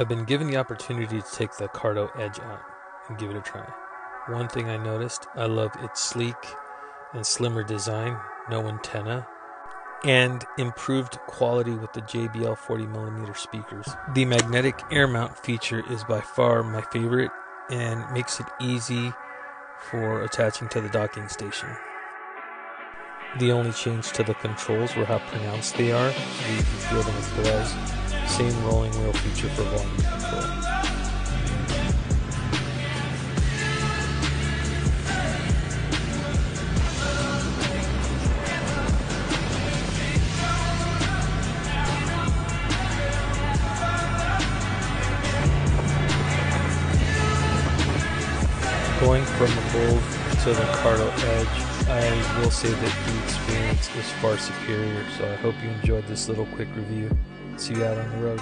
I've been given the opportunity to take the Cardo Edge out and give it a try. One thing I noticed, I love its sleek and slimmer design, no antenna, and improved quality with the JBL 40mm speakers. The magnetic air mount feature is by far my favorite and makes it easy for attaching to the docking station. The only change to the controls were how pronounced they are. You can feel them with. Same rolling wheel feature for volume Going from the Bold to the Cardo Edge, I will say that the experience is far superior. So I hope you enjoyed this little quick review. See you out on the road.